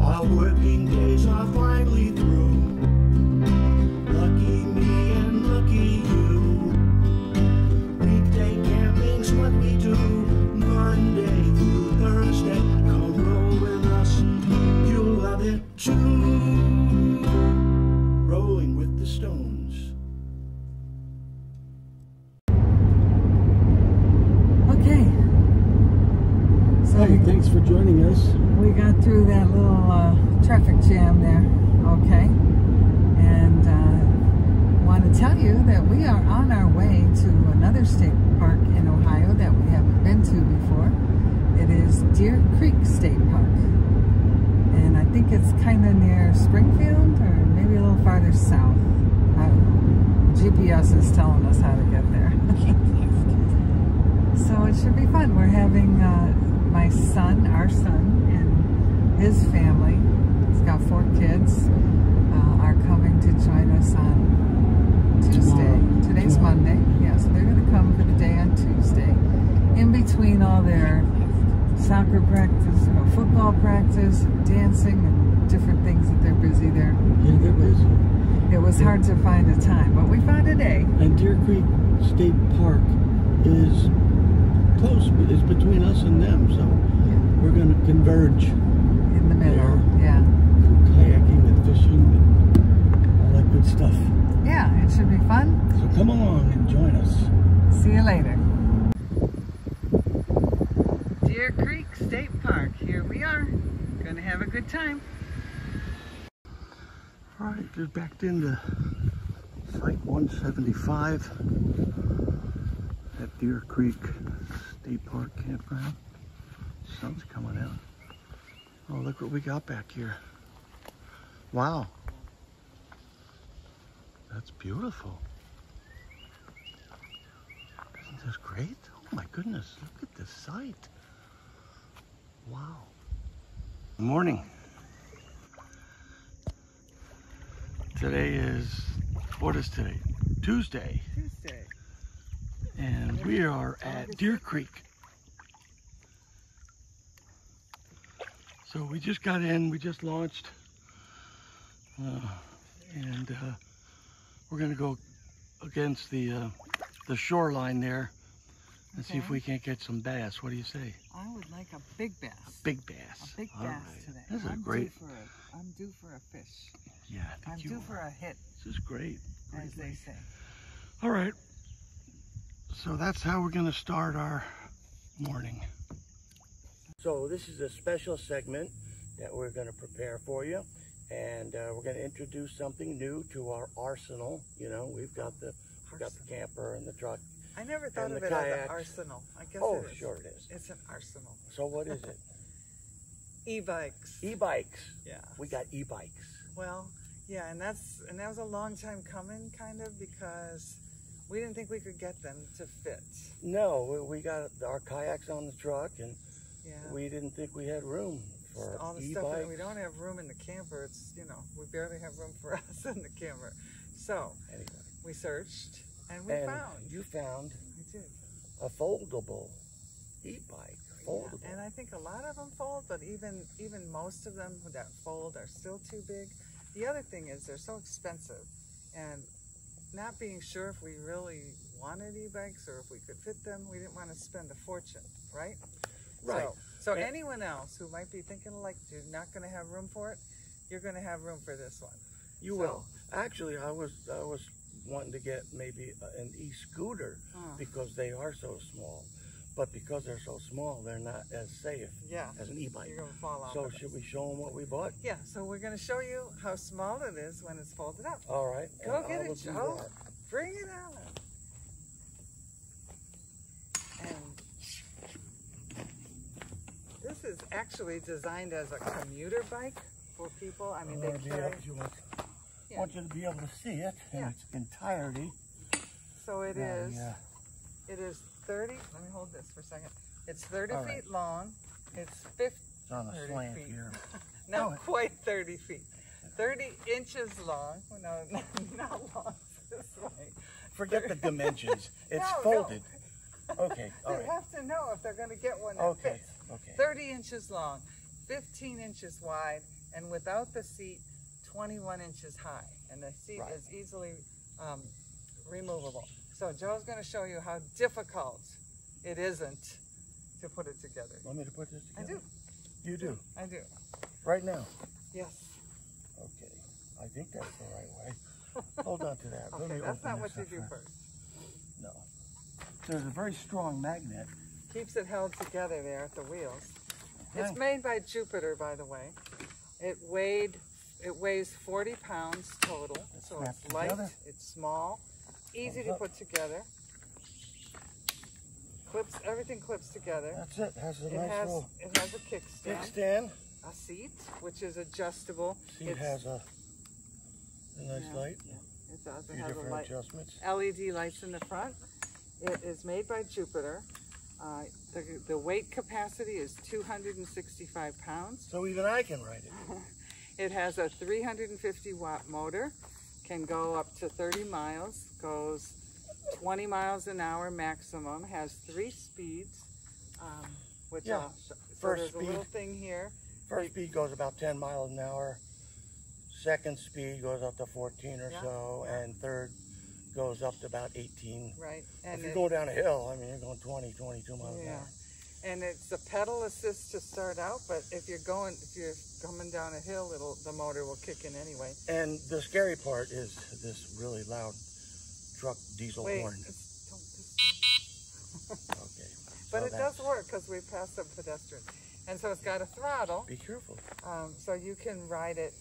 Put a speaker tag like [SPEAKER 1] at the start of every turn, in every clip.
[SPEAKER 1] Our working days are finally through. Lucky me and lucky you. Weekday camping's what we do. Monday through Thursday. Come roll with us. You'll love it too. Rolling with the Stones.
[SPEAKER 2] Okay. So
[SPEAKER 3] Hey, thanks for joining us.
[SPEAKER 2] Through that little uh, traffic jam there. Okay. And uh, want to tell you that we are on our way to another state park in Ohio that we haven't been to before. It is Deer Creek State Park. And I think it's kind of near Springfield or maybe a little farther south. GPS is telling us how to get there. So it should be fun. We're having uh, my son, our son, his family. He's got four kids. Uh, are coming to join us on Tuesday.
[SPEAKER 3] Tomorrow.
[SPEAKER 2] Today's
[SPEAKER 3] Tomorrow.
[SPEAKER 2] Monday. Yeah, so they're going to come for the day on Tuesday. In between all their soccer practice, you know, football practice, dancing, and different things that they're busy there.
[SPEAKER 3] Yeah, they're busy.
[SPEAKER 2] It was hard to find a time, but we found a day.
[SPEAKER 3] And Deer Creek State Park is close, It's between us and them, so we're going to converge
[SPEAKER 2] Middle, yeah.
[SPEAKER 3] kayaking and fishing and all that good stuff.
[SPEAKER 2] Yeah, it should be fun.
[SPEAKER 3] So come along and join us.
[SPEAKER 2] See you later. Deer Creek State Park. Here we are. Gonna have a good time.
[SPEAKER 3] All right, just backed into Site 175 at Deer Creek State Park Campground. Sun's coming out. Oh, look what we got back here. Wow. That's beautiful. Isn't this great? Oh my goodness, look at this sight. Wow. Good morning. Today is, what is today? Tuesday.
[SPEAKER 2] Tuesday.
[SPEAKER 3] And we are at Deer Creek. So we just got in, we just launched. Uh, and uh, we're gonna go against the uh, the shoreline there and see if we can't get some bass. What do you say?
[SPEAKER 2] I would like a big bass.
[SPEAKER 3] A big bass.
[SPEAKER 2] A big
[SPEAKER 3] All
[SPEAKER 2] bass
[SPEAKER 3] right.
[SPEAKER 2] today.
[SPEAKER 3] This is
[SPEAKER 2] I'm
[SPEAKER 3] great.
[SPEAKER 2] Due for a, I'm due for a fish.
[SPEAKER 3] Yeah, I you
[SPEAKER 2] due for a hit,
[SPEAKER 3] This is great.
[SPEAKER 2] as
[SPEAKER 3] Great
[SPEAKER 2] they
[SPEAKER 3] lake.
[SPEAKER 2] say.
[SPEAKER 3] All right. So that's how we're going to start our morning. So this is a special segment that we're going to prepare for you. And uh, we're going to introduce something new to our arsenal. You know, we've got the we've got the camper and the truck.
[SPEAKER 2] I never thought of it as an arsenal. I guess
[SPEAKER 3] Oh,
[SPEAKER 2] it is.
[SPEAKER 3] sure it is.
[SPEAKER 2] It's an arsenal.
[SPEAKER 3] So what is it?
[SPEAKER 2] E-bikes.
[SPEAKER 3] E-bikes.
[SPEAKER 2] yeah.
[SPEAKER 3] We got e-bikes.
[SPEAKER 2] Well, yeah, and that's and that was a long time coming, kind of, because we didn't think we could get them to fit.
[SPEAKER 3] No, we- we got our kayaks on the truck, and
[SPEAKER 2] Yeah.
[SPEAKER 3] we didn't think we had room for
[SPEAKER 2] all the stuff that we don't have room in the camper. It's you know we barely have room for us in the camper. So
[SPEAKER 3] Anyway,
[SPEAKER 2] we searched and we
[SPEAKER 3] and
[SPEAKER 2] found.
[SPEAKER 3] you found
[SPEAKER 2] We did.
[SPEAKER 3] a foldable e-bike. Foldable.
[SPEAKER 2] Yeah, and I think a lot of them fold, but even even most of them that fold are still too big. The other thing is they're so expensive, and not being sure if we really wanted e-bikes or if we could fit them, we didn't want to spend a fortune, right?
[SPEAKER 3] Right.
[SPEAKER 2] So, so anyone else who might be thinking like you're not going to have room for it, you're going to have room for this one.
[SPEAKER 3] you
[SPEAKER 2] so-
[SPEAKER 3] will. Actually, I was I was wanting to get maybe an e-scooter
[SPEAKER 2] Huh.
[SPEAKER 3] because they are so small. But because they're so small, they're not as safe
[SPEAKER 2] Yeah.
[SPEAKER 3] as an e-bike.
[SPEAKER 2] You're going to fall off.
[SPEAKER 3] So
[SPEAKER 2] of it.
[SPEAKER 3] should we show them what we bought?
[SPEAKER 2] Yeah. So we're going to show you how small it is when it's folded up.
[SPEAKER 3] All right.
[SPEAKER 2] Go
[SPEAKER 3] and
[SPEAKER 2] get
[SPEAKER 3] I
[SPEAKER 2] it, Joe. Bring it on. And this is actually designed as a commuter bike for people. I mean, they carry.
[SPEAKER 3] able to-
[SPEAKER 2] Yeah.
[SPEAKER 3] want you to be able to see it in
[SPEAKER 2] Yeah.
[SPEAKER 3] its entirety.
[SPEAKER 2] So it
[SPEAKER 3] Yeah,
[SPEAKER 2] is. It is 30. Let me hold this for a second. It's 30
[SPEAKER 3] All
[SPEAKER 2] feet
[SPEAKER 3] right.
[SPEAKER 2] long. It's 50.
[SPEAKER 3] It's on a
[SPEAKER 2] 30
[SPEAKER 3] slant
[SPEAKER 2] feet.
[SPEAKER 3] here.
[SPEAKER 2] Not
[SPEAKER 3] Oh.
[SPEAKER 2] quite 30 feet. 30 inches long. No, not, not long this way.
[SPEAKER 3] Forget the dimensions. It's
[SPEAKER 2] No, no.
[SPEAKER 3] folded. Okay, all
[SPEAKER 2] They
[SPEAKER 3] right.
[SPEAKER 2] have to know if they're going to get one that
[SPEAKER 3] Okay,
[SPEAKER 2] fits.
[SPEAKER 3] Okay.
[SPEAKER 2] 30 inches long, 15 inches wide, and without the seat, 21 inches high. And the seat
[SPEAKER 3] Right.
[SPEAKER 2] is easily um, removable. So Joe's going to show you how difficult it isn't to put it together.
[SPEAKER 3] Want me to put this together?
[SPEAKER 2] I do.
[SPEAKER 3] You do.
[SPEAKER 2] I do.
[SPEAKER 3] Right now.
[SPEAKER 2] Yes.
[SPEAKER 3] Okay. I think that's the right way. Hold on to that. Let
[SPEAKER 2] Okay,
[SPEAKER 3] me
[SPEAKER 2] that's
[SPEAKER 3] open
[SPEAKER 2] not what you do first.
[SPEAKER 3] No. There's a very strong magnet.
[SPEAKER 2] Keeps it held together there at the wheels. It's made by Jupiter, by the way. It weighed, it weighs 40 pounds total, so it's light,
[SPEAKER 3] together.
[SPEAKER 2] it's small, easy to
[SPEAKER 3] up.
[SPEAKER 2] put together. Clips, everything clips together.
[SPEAKER 3] That's it. Has a
[SPEAKER 2] It
[SPEAKER 3] nice
[SPEAKER 2] has,
[SPEAKER 3] little
[SPEAKER 2] it has a kickstand,
[SPEAKER 3] kickstand.
[SPEAKER 2] a seat, which is adjustable.
[SPEAKER 3] Seat
[SPEAKER 2] It's-
[SPEAKER 3] has a, a nice
[SPEAKER 2] yeah,
[SPEAKER 3] light.
[SPEAKER 2] yeah, It does, it has a
[SPEAKER 3] different
[SPEAKER 2] light,
[SPEAKER 3] adjustments.
[SPEAKER 2] LED lights in the front. It is made by Jupiter. Uh, the, the weight capacity is 265 pounds.
[SPEAKER 3] So even I can ride it.
[SPEAKER 2] It has a 350 watt motor, can go up to 30 miles, goes 20 miles an hour maximum, has three speeds, um, which
[SPEAKER 3] Yeah,
[SPEAKER 2] So
[SPEAKER 3] first speed.
[SPEAKER 2] little thing here.
[SPEAKER 3] First speed goes about 10 miles an hour. Second speed goes up to 14 or
[SPEAKER 2] Yeah,
[SPEAKER 3] so.
[SPEAKER 2] yeah.
[SPEAKER 3] And third goes up to about 18.
[SPEAKER 2] Right,
[SPEAKER 3] if you go down a hill, I mean, you're going 20, 22 miles an
[SPEAKER 2] yeah,
[SPEAKER 3] hour.
[SPEAKER 2] and it's a pedal assist to start out. But if you're going, if you're coming down a hill, it'll the motor will kick in anyway.
[SPEAKER 3] And the scary part is this really loud truck diesel
[SPEAKER 2] Wait,
[SPEAKER 3] horn.
[SPEAKER 2] it's, don't, this-
[SPEAKER 3] Okay.
[SPEAKER 2] but
[SPEAKER 3] So
[SPEAKER 2] it does work because we passed a pedestrian, and so it's got a throttle.
[SPEAKER 3] Be careful.
[SPEAKER 2] Um, so you can ride it,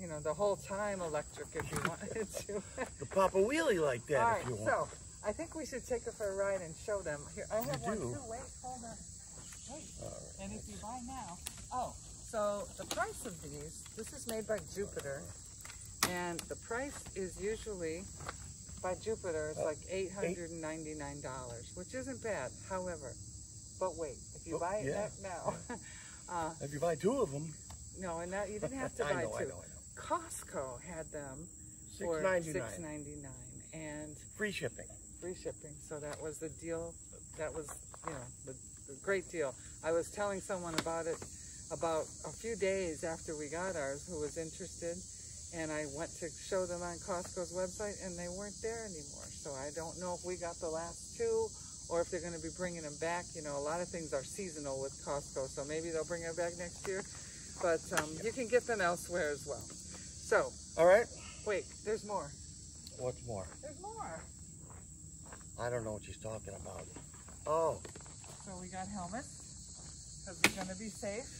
[SPEAKER 2] you know, the whole time electric if you wanted to.
[SPEAKER 3] The pop a wheelie like that
[SPEAKER 2] All
[SPEAKER 3] if
[SPEAKER 2] right,
[SPEAKER 3] you want.
[SPEAKER 2] so I think we should take her for a ride and show them. Here, I have
[SPEAKER 3] You
[SPEAKER 2] one
[SPEAKER 3] do?
[SPEAKER 2] too. Wait, hold on. Wait.
[SPEAKER 3] Right.
[SPEAKER 2] And if you buy now, oh, so the price of these, this is made by Jupiter, and the price is usually by Jupiter, it's
[SPEAKER 3] Uh,
[SPEAKER 2] like eight hundred and ninety-nine dollars, which isn't bad. However, but wait, if you
[SPEAKER 3] Oh,
[SPEAKER 2] buy it
[SPEAKER 3] yeah,
[SPEAKER 2] now, uh,
[SPEAKER 3] If you buy two of them,
[SPEAKER 2] no, and that you didn't have to buy
[SPEAKER 3] know,
[SPEAKER 2] two.
[SPEAKER 3] I know, I know.
[SPEAKER 2] Costco had them for
[SPEAKER 3] $6.99.
[SPEAKER 2] six ninety nine and
[SPEAKER 3] Free shipping.
[SPEAKER 2] free shipping. So that was the deal. That was you know the, the great deal. I was telling someone about it about a few days after we got ours who was interested, and I went to show them on Costco's website, and they weren't there anymore. So I don't know if we got the last two. Or if they're going to be bringing them back, you know, a lot of things are seasonal with Costco, so maybe they'll bring them back next year. But um, you can get them elsewhere as well. So,
[SPEAKER 3] All right.
[SPEAKER 2] wait, there's more.
[SPEAKER 3] What's more?
[SPEAKER 2] There's more.
[SPEAKER 3] I don't know what she's talking about. Oh,
[SPEAKER 2] So we got helmets because we're going to be safe.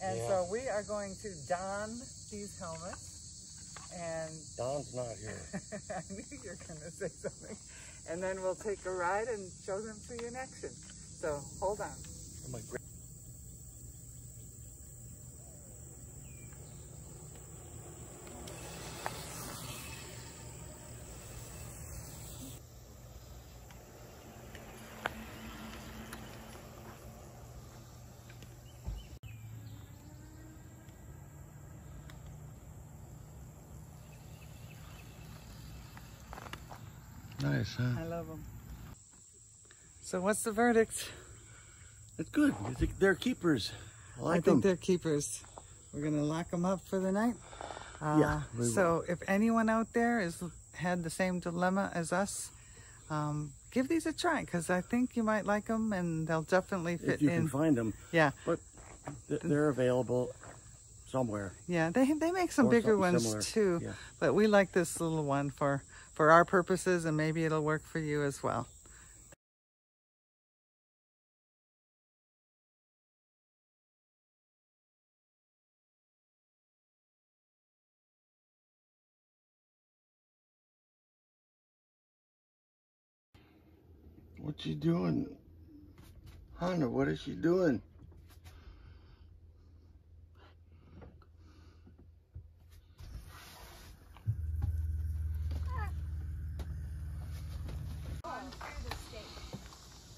[SPEAKER 2] And
[SPEAKER 3] Yeah.
[SPEAKER 2] so we are going to don these helmets. And
[SPEAKER 3] Don's not here.
[SPEAKER 2] I knew you were going to say something. And then we'll take a ride and show them to you in action. So hold on.
[SPEAKER 3] Nice, huh?
[SPEAKER 2] I love them. So what's the verdict?
[SPEAKER 3] It's good. They're keepers. I like
[SPEAKER 2] I think
[SPEAKER 3] them.
[SPEAKER 2] they're keepers. We're gonna lock them up for the night. Uh,
[SPEAKER 3] Yeah, we will.
[SPEAKER 2] So if anyone out there has had the same dilemma as us, um, give these a try because I think you might like them and they'll definitely fit
[SPEAKER 3] If you
[SPEAKER 2] in.
[SPEAKER 3] can find them.
[SPEAKER 2] yeah,
[SPEAKER 3] But th- they're available somewhere.
[SPEAKER 2] yeah. They they make some
[SPEAKER 3] Or
[SPEAKER 2] bigger ones
[SPEAKER 3] similar,
[SPEAKER 2] too,
[SPEAKER 3] yeah.
[SPEAKER 2] but we like this little one for for our purposes and maybe it'll work for you as well.
[SPEAKER 3] What you doing? Hunter, what is she doing?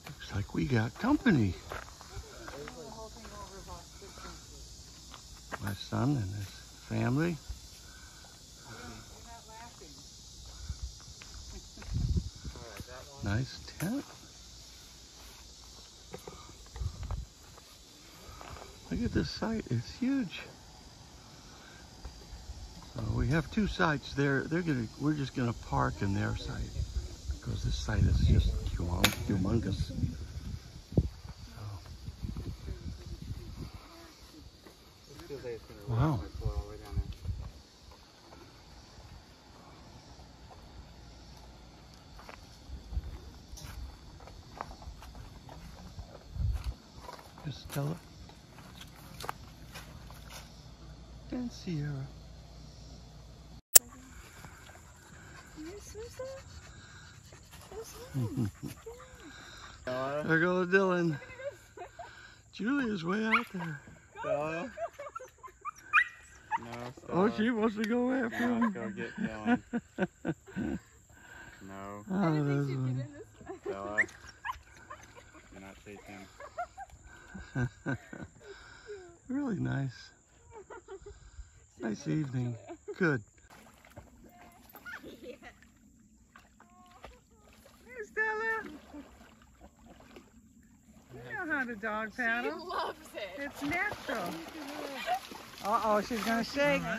[SPEAKER 3] Looks like we got company. My son and his family. Nice tent. Look at this site, it's huge. So we have two sites there. They're gonna, we're just gonna park in their site because this site is just humong- humongous. Wow. Just Stella. And Sierra. There goes Dylan. Julia's way out there.
[SPEAKER 4] Stella? No,
[SPEAKER 3] Oh, she wants to go after
[SPEAKER 4] No,
[SPEAKER 3] him.
[SPEAKER 4] go get Dylan. no,
[SPEAKER 3] Oh, that's funny.
[SPEAKER 4] Stella. You're not chasing.
[SPEAKER 3] really nice. Nice evening. Good.
[SPEAKER 2] Hey, Stella. You know how to dog paddle.
[SPEAKER 5] She loves it.
[SPEAKER 2] It's natural. Uh-oh, she's gonna shake.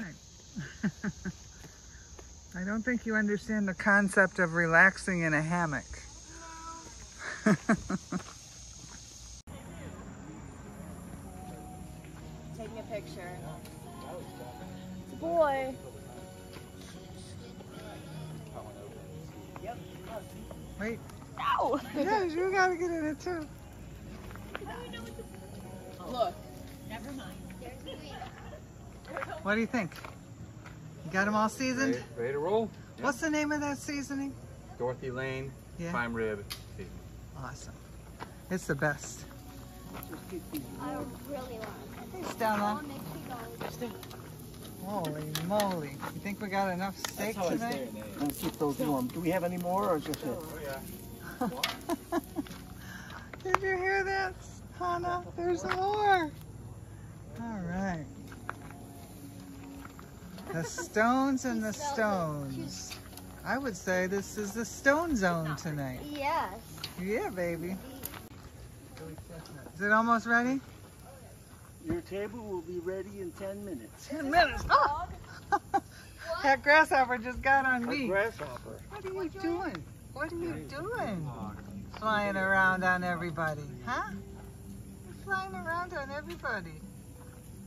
[SPEAKER 2] I don't think you understand the concept of relaxing in a hammock.
[SPEAKER 5] Taking a picture. It's a boy.
[SPEAKER 2] Wait.
[SPEAKER 5] Ow!
[SPEAKER 2] Yeah, you gotta get in it too.
[SPEAKER 5] Look.
[SPEAKER 2] What do you think? You got them all seasoned?
[SPEAKER 4] Ready, ready to roll?
[SPEAKER 2] What's the name of that seasoning?
[SPEAKER 4] Dorothy Lane,
[SPEAKER 2] Yeah.
[SPEAKER 4] prime rib. season.
[SPEAKER 2] Awesome. It's the best.
[SPEAKER 6] I really want
[SPEAKER 2] Hey, Stella.
[SPEAKER 6] it.
[SPEAKER 2] Holy moly. You think we got enough steak tonight?
[SPEAKER 3] Let's keep those warm. Do we have any more or is this it?
[SPEAKER 2] Oh, Did you hear that, Hannah? There's more. All right. The stones and the stones. I would say this is the stone zone tonight.
[SPEAKER 6] Yes.
[SPEAKER 2] Yeah, baby. Is it almost ready?
[SPEAKER 3] Your table will be ready in 10 minutes.
[SPEAKER 2] 10 minutes. Oh. that grasshopper just got on
[SPEAKER 3] A
[SPEAKER 2] me.
[SPEAKER 3] grasshopper.
[SPEAKER 2] What are you doing? What are you doing? Flying around on everybody, huh? You're flying around on everybody.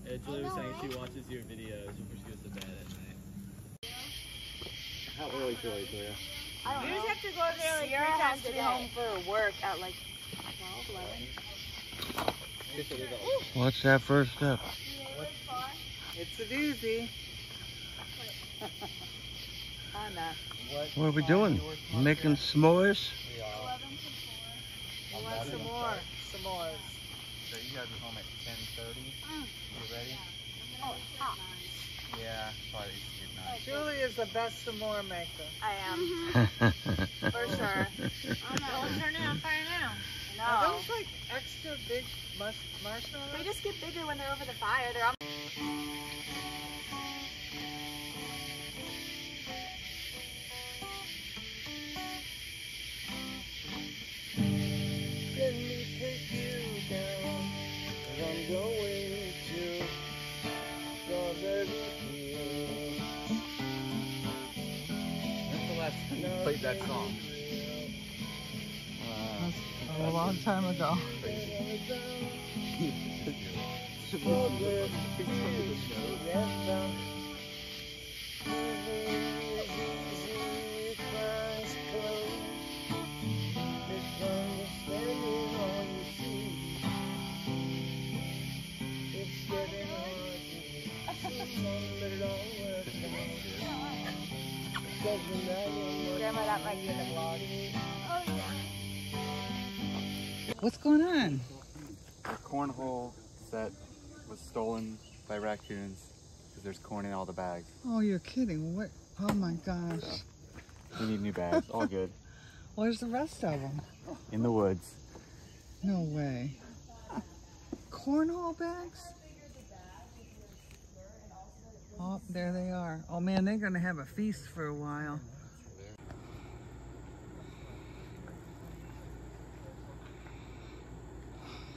[SPEAKER 7] Yeah, Julie was saying she watches your videos before she goes to bed at night.
[SPEAKER 4] How early too early, Julia?
[SPEAKER 5] I don't
[SPEAKER 6] You
[SPEAKER 5] know.
[SPEAKER 6] just have to go there like
[SPEAKER 5] Sierra
[SPEAKER 6] three times
[SPEAKER 5] to
[SPEAKER 6] a
[SPEAKER 5] be
[SPEAKER 6] day.
[SPEAKER 5] home for work at like 12, 11.
[SPEAKER 3] What's that first step?
[SPEAKER 2] It's a doozy.
[SPEAKER 5] Anna.
[SPEAKER 3] What are we doing? Making s'mores?
[SPEAKER 2] You want some more? Some more.
[SPEAKER 4] So you guys are home at 10.30? Mm. You ready?
[SPEAKER 6] Oh, it's hot.
[SPEAKER 4] Yeah, probably should not.
[SPEAKER 2] Julie is the best s'more maker.
[SPEAKER 5] I am. Mm-hmm. For sure.
[SPEAKER 6] Oh, Don't turn it on fire now. No.
[SPEAKER 2] Are
[SPEAKER 5] No.
[SPEAKER 2] those like extra big mush- marshmallows?
[SPEAKER 5] They just get bigger when they're over the fire. They're on.
[SPEAKER 3] I'm going to Strawberry Fields.
[SPEAKER 4] When's the last time you played that song?
[SPEAKER 2] a long time ago.
[SPEAKER 5] Grandma, that might be in the vlog.
[SPEAKER 2] What's going on?
[SPEAKER 4] The cornhole set was stolen by raccoons because there's corn in all the bags.
[SPEAKER 2] Oh, you're kidding. What? Oh my gosh.
[SPEAKER 4] We need new bags. All good.
[SPEAKER 2] Where's the rest of them?
[SPEAKER 4] In the woods.
[SPEAKER 2] No way. Cornhole bags? Oh, there they are. Oh man, they're gonna have a feast for a while.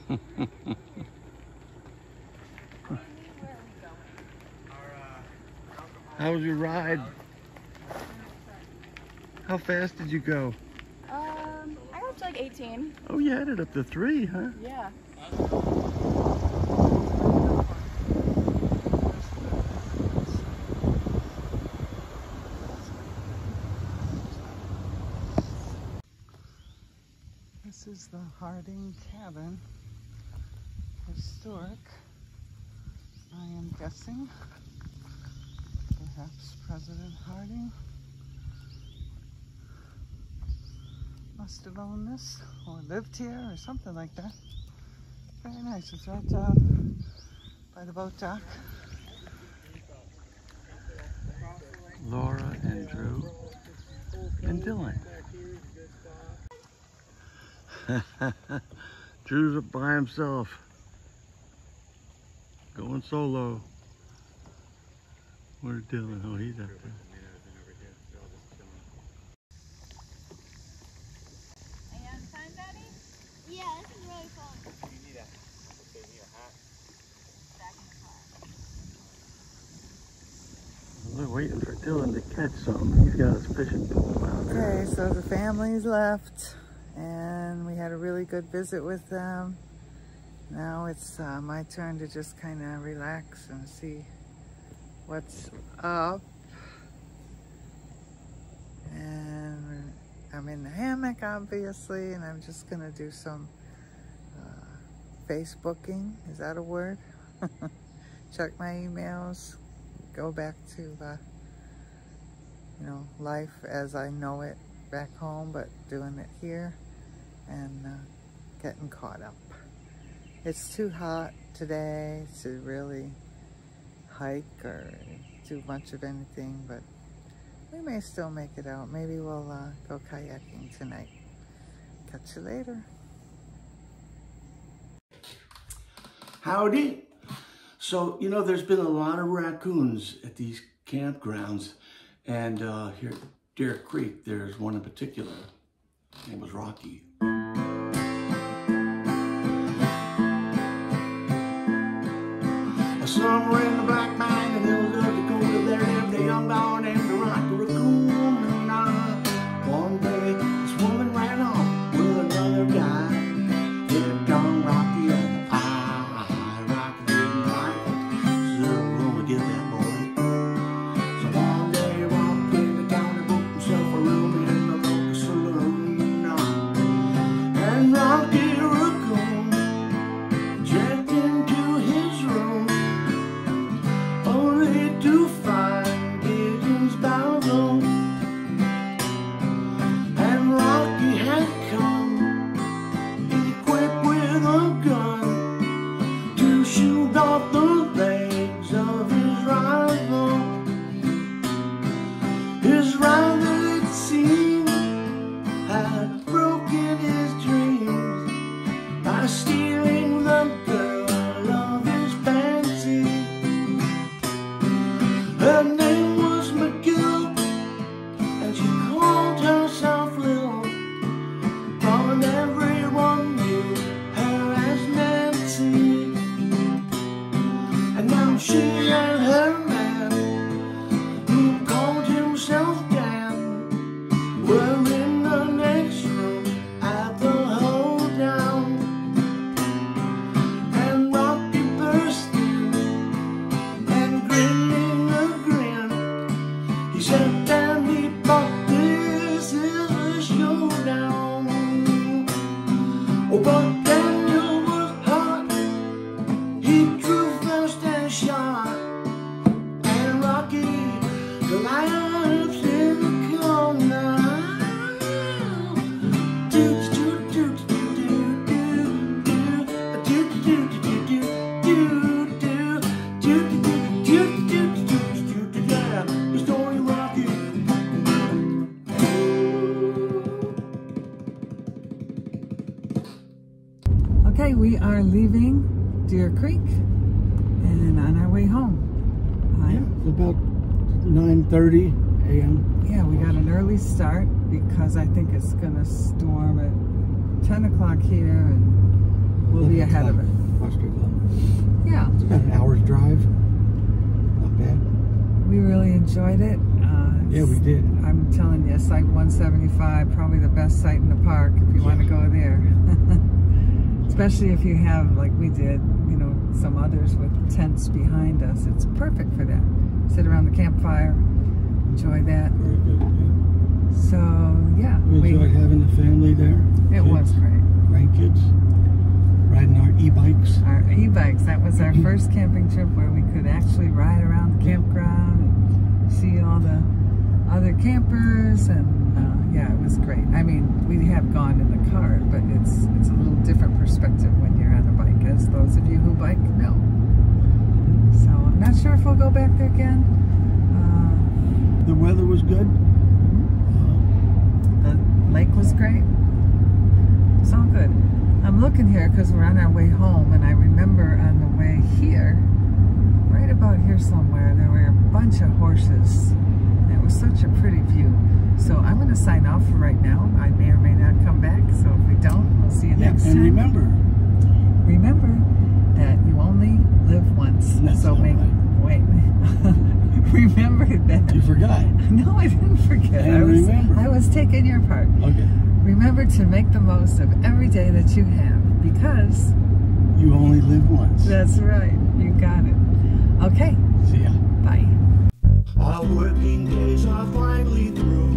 [SPEAKER 3] How was your ride? How fast did you go?
[SPEAKER 5] Um, I got to like 18.
[SPEAKER 3] Oh, you added up to three, huh?
[SPEAKER 5] Yeah.
[SPEAKER 2] This is the Harding Cabin. Historic. I am guessing. Perhaps President Harding must have owned this or lived here or something like that. Very nice. It's right down by the boat dock.
[SPEAKER 3] Laura and Drew and Dylan. Drew's up by himself. Going solo. Where's Dylan? Oh, he's up there.
[SPEAKER 6] And fun, Daddy? Yeah, this is really fun.
[SPEAKER 3] We're waiting for Dylan to catch something. He's got his fishing pole out there.
[SPEAKER 2] Okay, so the families left and we had a really good visit with them. Now it's uh, my turn to just kind of relax and see what's up. And I'm in the hammock, obviously, and I'm just gonna do some uh, Facebooking. Is that a word? Check my emails, go back to, uh, you know, life as I know it back home, but doing it here and uh, getting caught up. It's too hot today to really hike or do much of anything, but we may still make it out. Maybe we'll uh, go kayaking tonight. Catch you later.
[SPEAKER 3] Howdy. So, you know, there's been a lot of raccoons at these campgrounds. And uh, here at Deer Creek, there's one in particular. His name was Rocky.
[SPEAKER 2] Because I think it's gonna storm at 10 o'clock here and we'll be ahead of it. Yeah,
[SPEAKER 3] It's about an hour's drive. Not bad.
[SPEAKER 2] we really enjoyed it. Uh,
[SPEAKER 3] Yeah, we did.
[SPEAKER 2] I'm telling you, Site 175, probably the best site in the park if you want to go there. Especially if you have, like we did, you know, some others with tents behind us. It's perfect for that. Sit around the campfire, enjoy that.
[SPEAKER 3] Very good.
[SPEAKER 2] So, yeah,
[SPEAKER 3] We
[SPEAKER 2] we,
[SPEAKER 3] enjoyed having the family there.
[SPEAKER 2] it
[SPEAKER 3] kids,
[SPEAKER 2] was great.
[SPEAKER 3] Grandkids. Riding our e-bikes.
[SPEAKER 2] Our e-bikes, that was our first camping trip where we could actually ride around the campground and see all the other campers and uh, yeah, it was great. I mean, we have gone in the car, but it's it's a little different perspective when you're on a bike, as those of you who bike know. So I'm not sure if we'll go back there again. Uh,
[SPEAKER 3] The weather was good.
[SPEAKER 2] Lake was great. It's all good. I'm looking here because we're on our way home, and I remember on the way here, right about here somewhere, there were a bunch of horses. It was such a pretty view. So I'm going to sign off for right now. I may or may not come back. So if we don't, we'll see you
[SPEAKER 3] yeah,
[SPEAKER 2] next
[SPEAKER 3] and
[SPEAKER 2] time.
[SPEAKER 3] remember,
[SPEAKER 2] remember that you only live once.
[SPEAKER 3] That's
[SPEAKER 2] so make
[SPEAKER 3] right.
[SPEAKER 2] wait. remember that.
[SPEAKER 3] you forgot.
[SPEAKER 2] No, I didn't forget.
[SPEAKER 3] And
[SPEAKER 2] I was
[SPEAKER 3] remember.
[SPEAKER 2] I was taking your part.
[SPEAKER 3] Okay.
[SPEAKER 2] Remember to make the most of every day that you have because
[SPEAKER 3] You only live once.
[SPEAKER 2] that's right. You got it. Okay,
[SPEAKER 3] See ya.
[SPEAKER 2] bye.
[SPEAKER 1] Our working days are finally through.